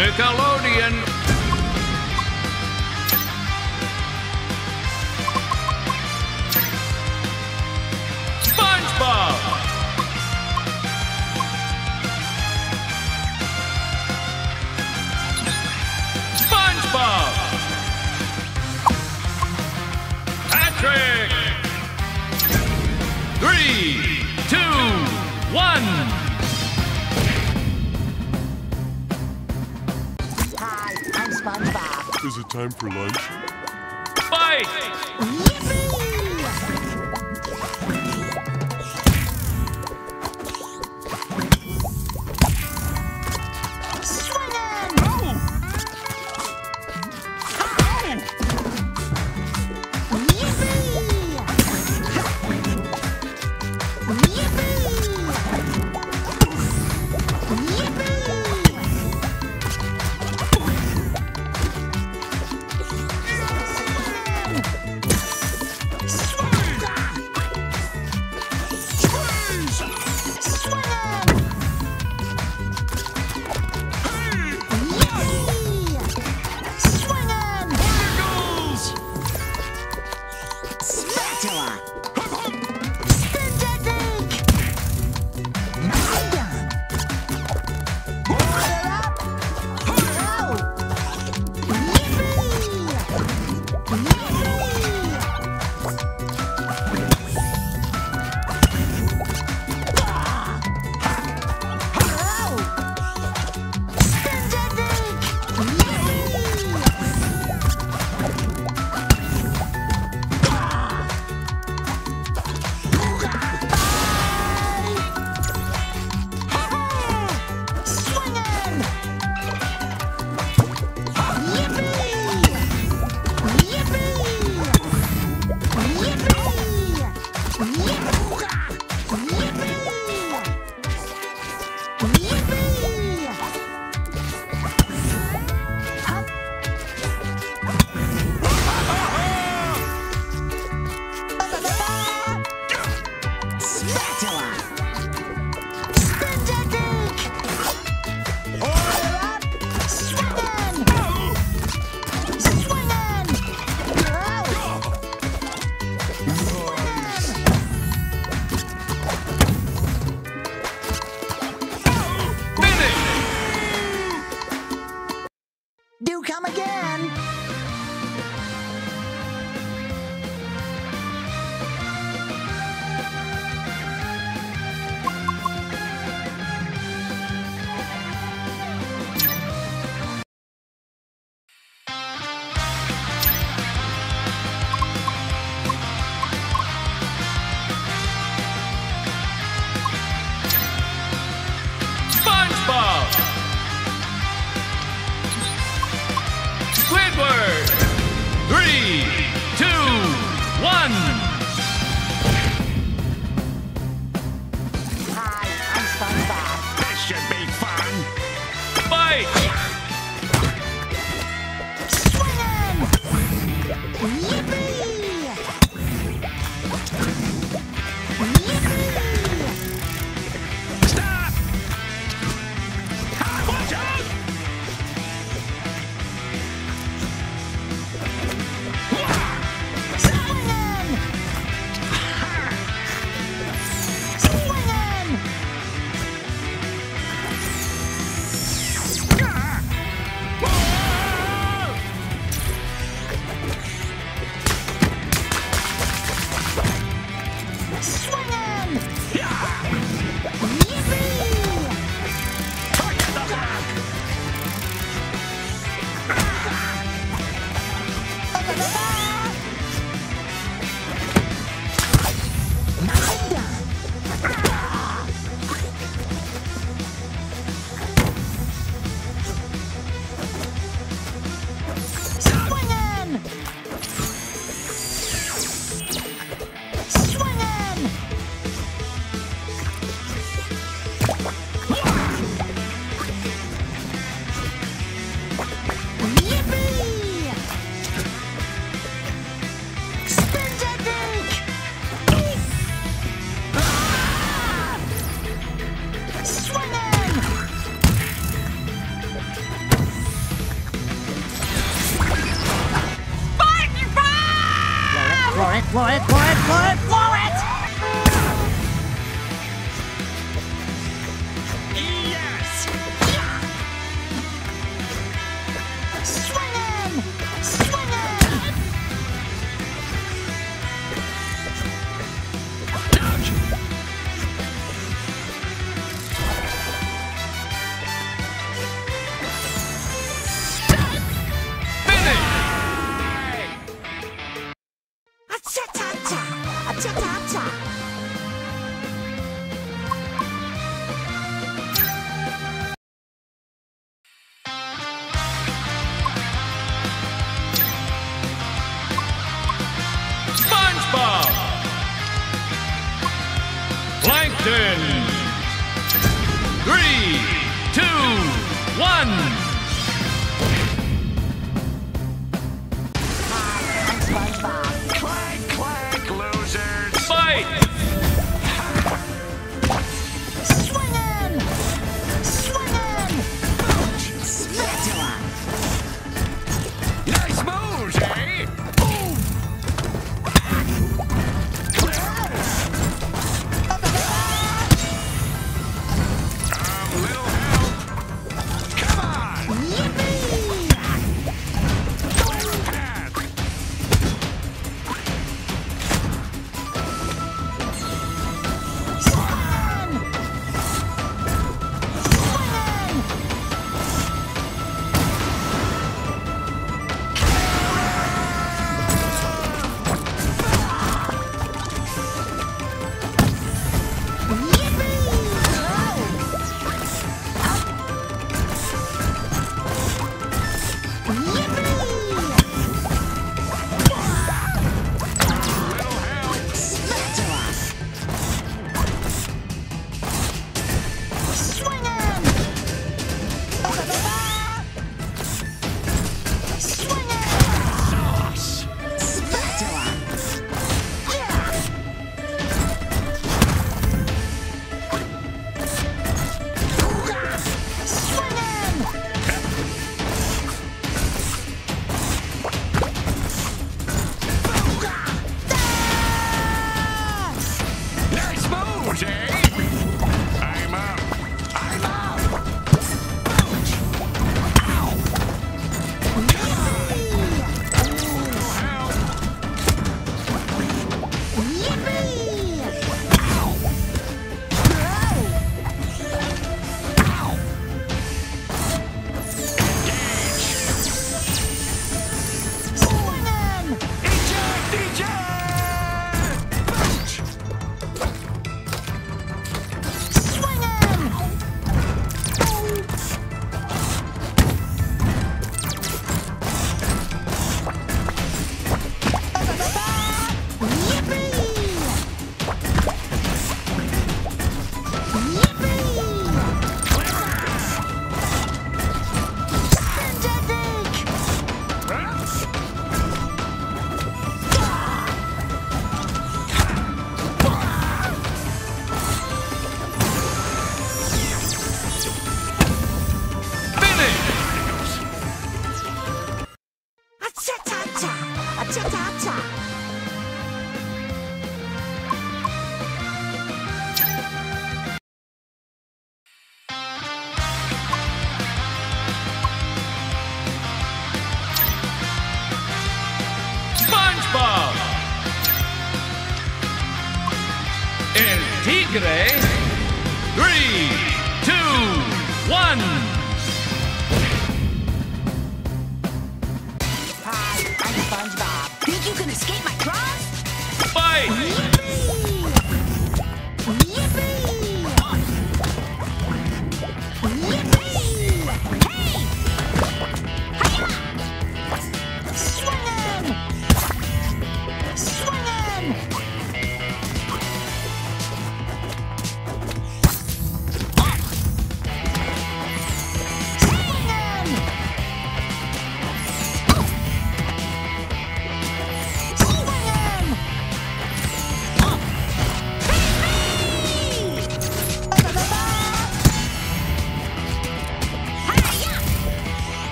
Nickelodeon. Is it time for lunch? Fight.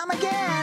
Come again!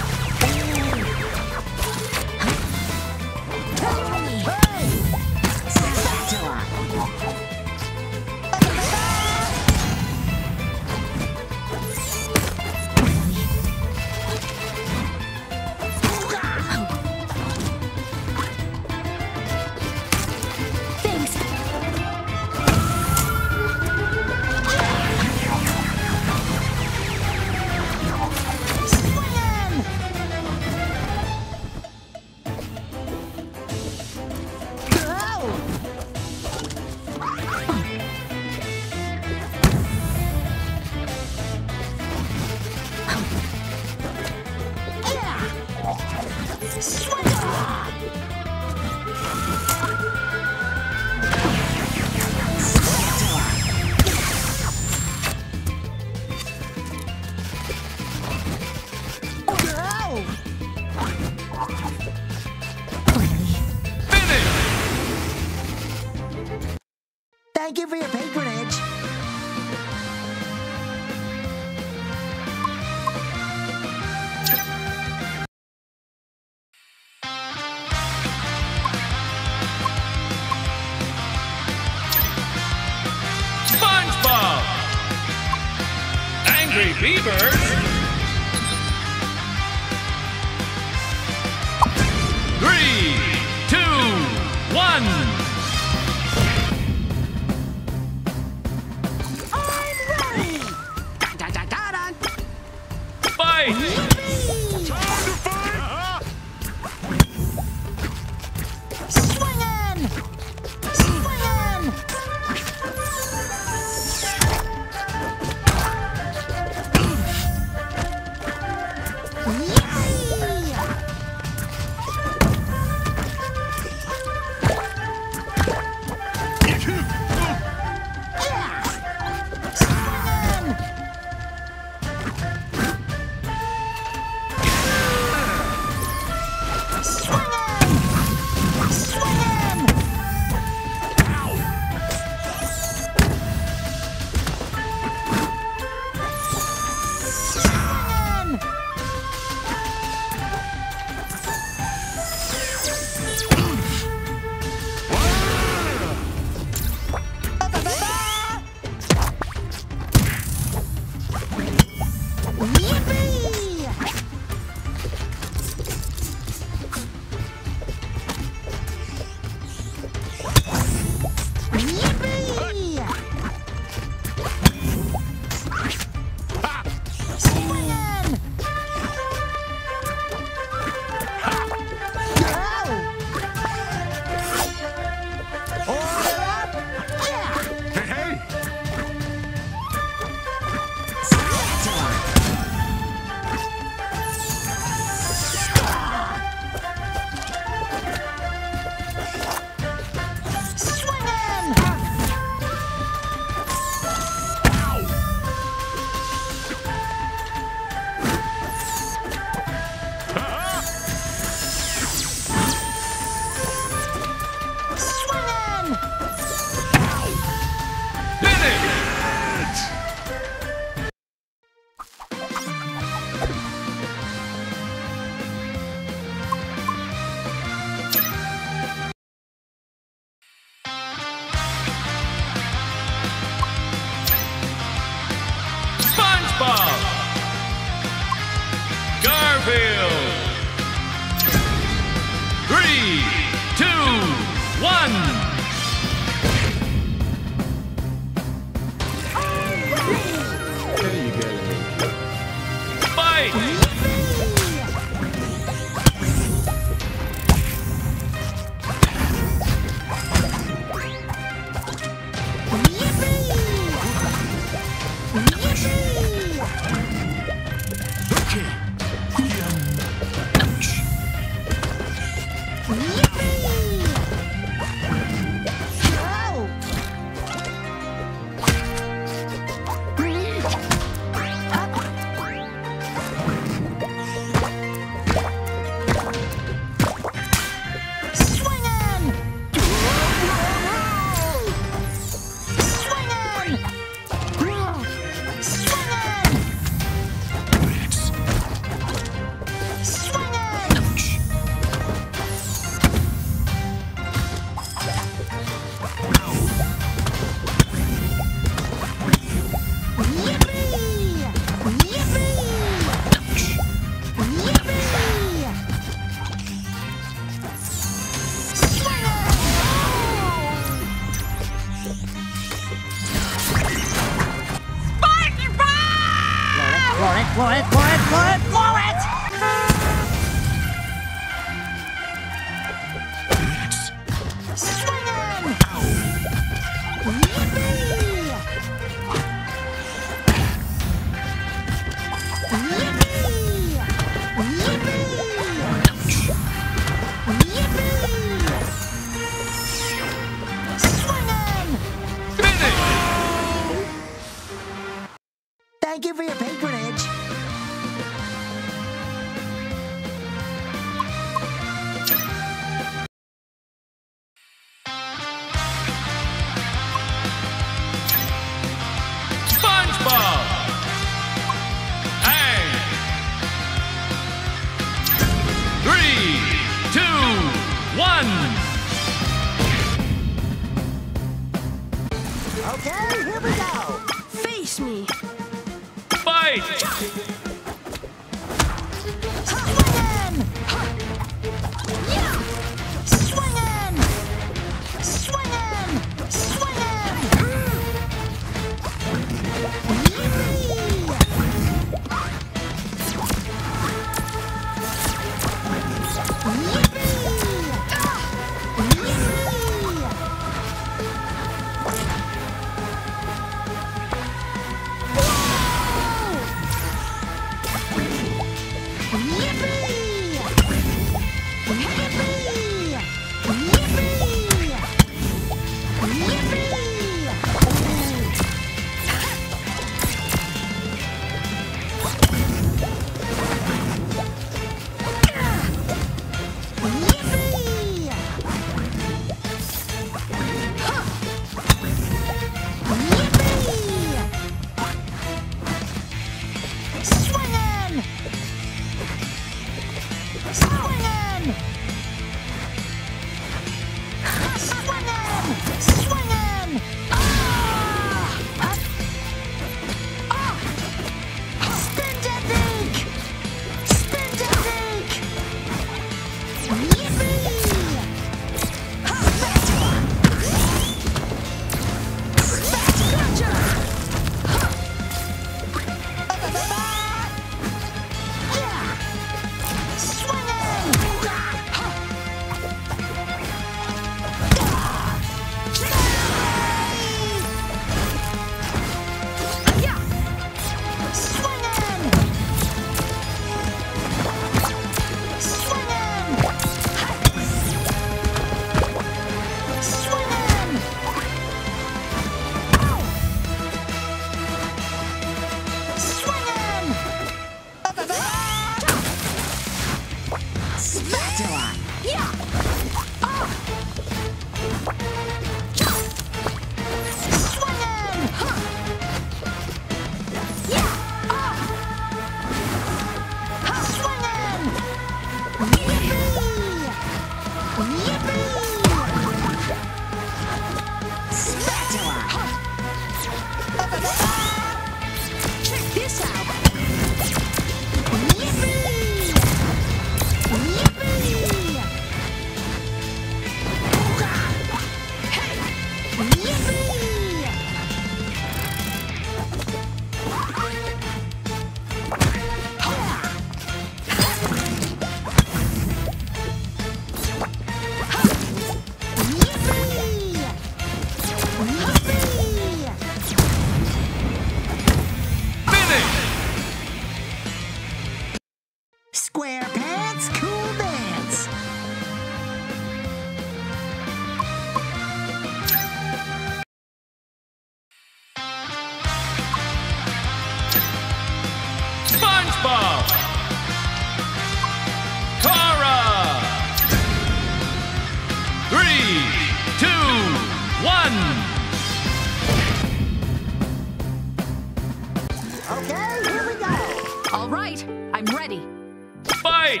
Fight!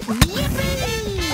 Yippee!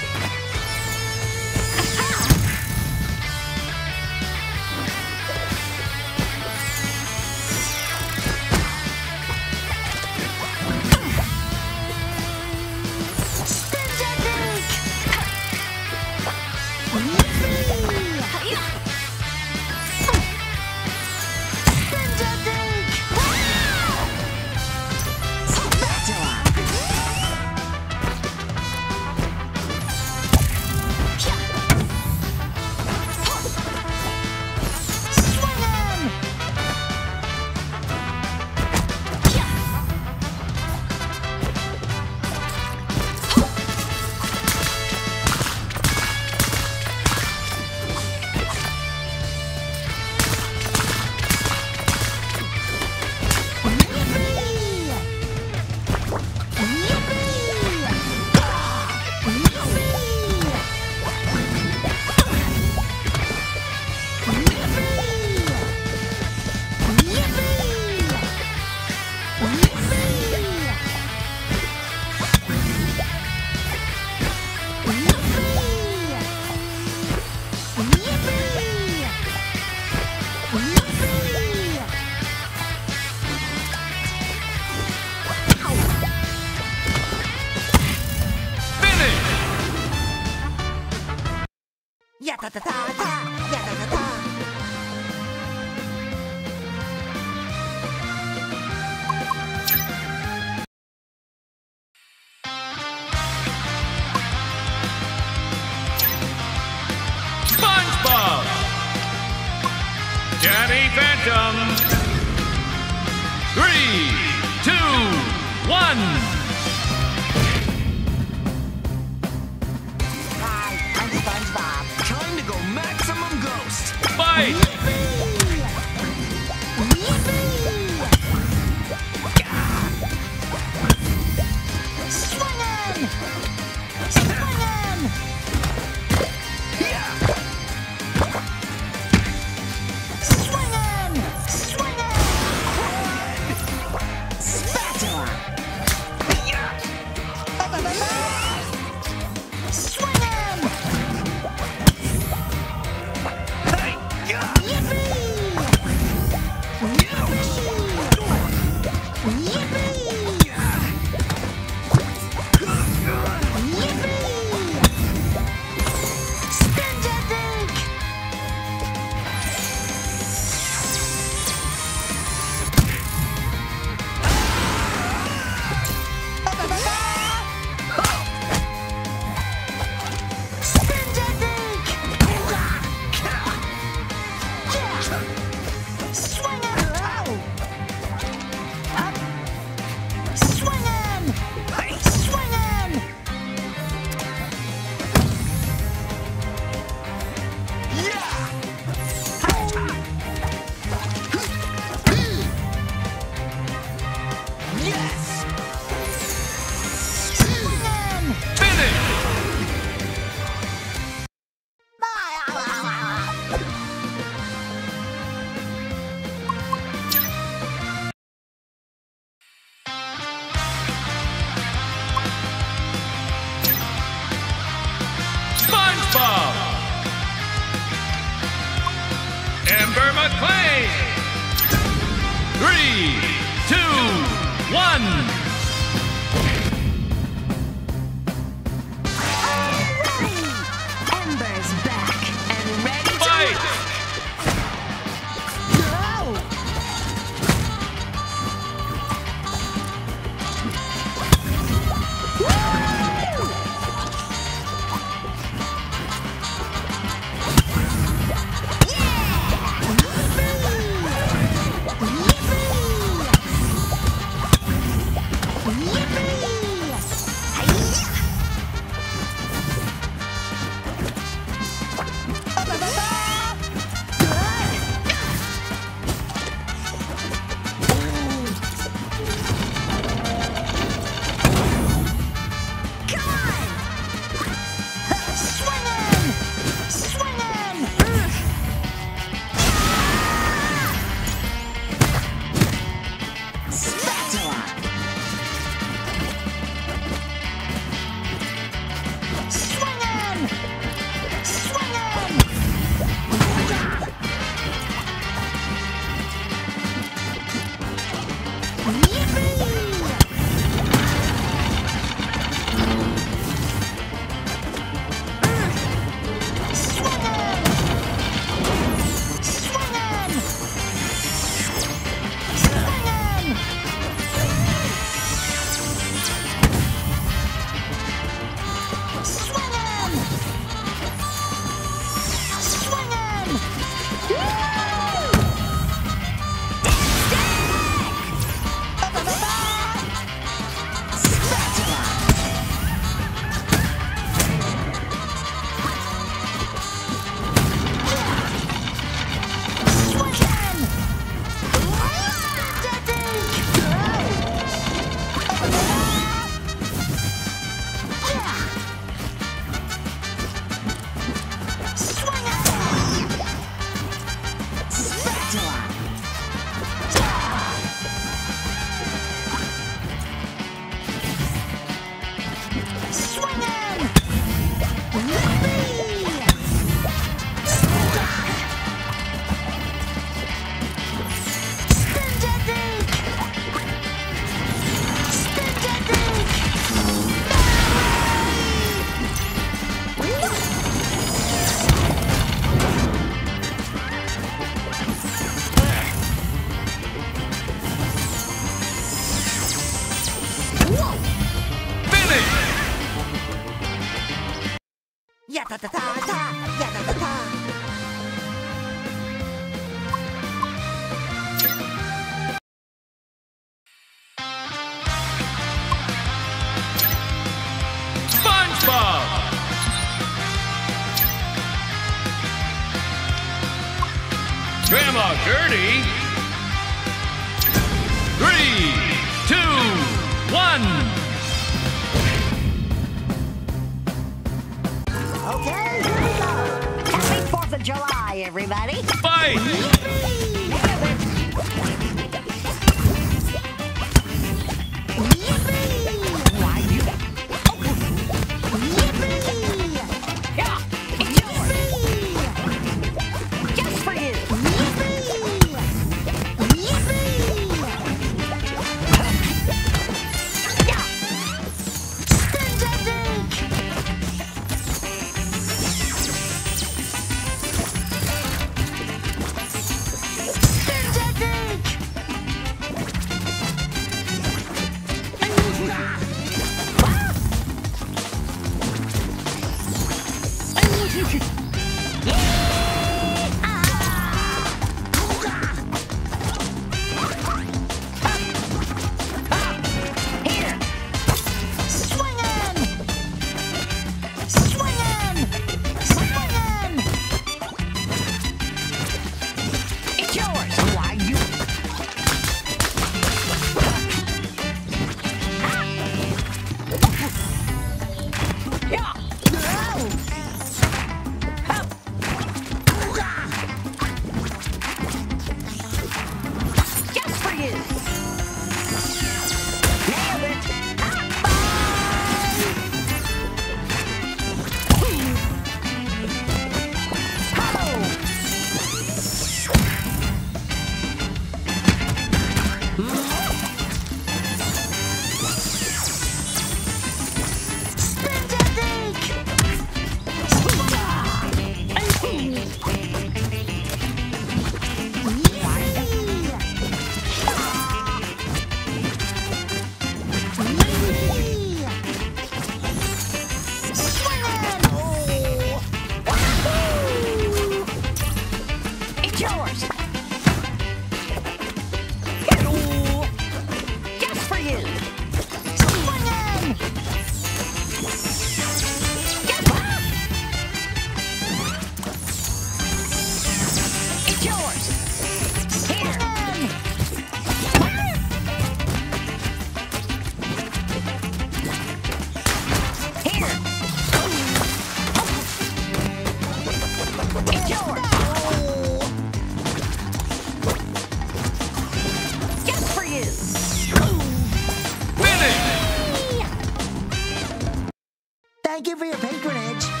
Thank you for your patronage.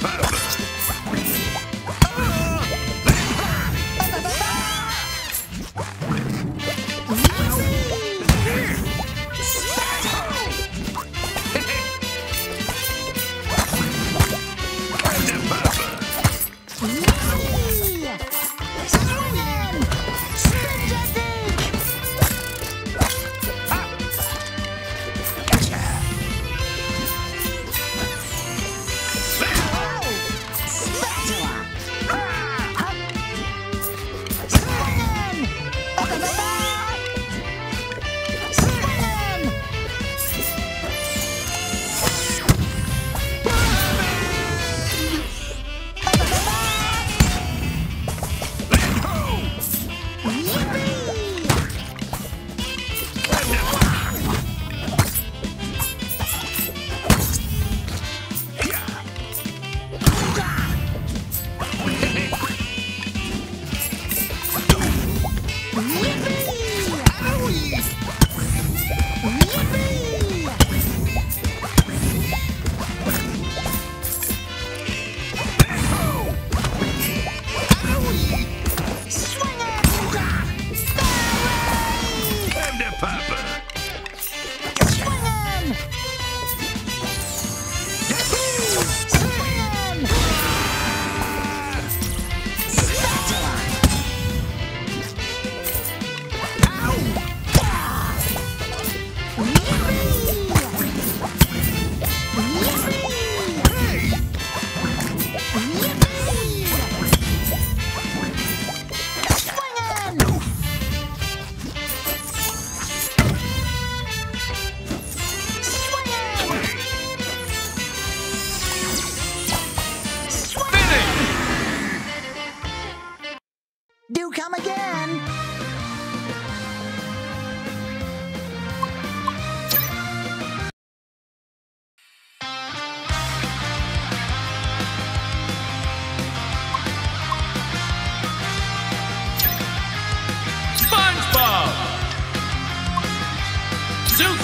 Time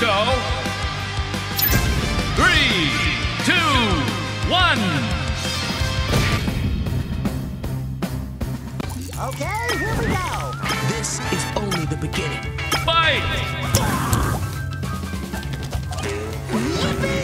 Go. three, two, one. Okay, here we go. This is only the beginning. Fight! Yippee!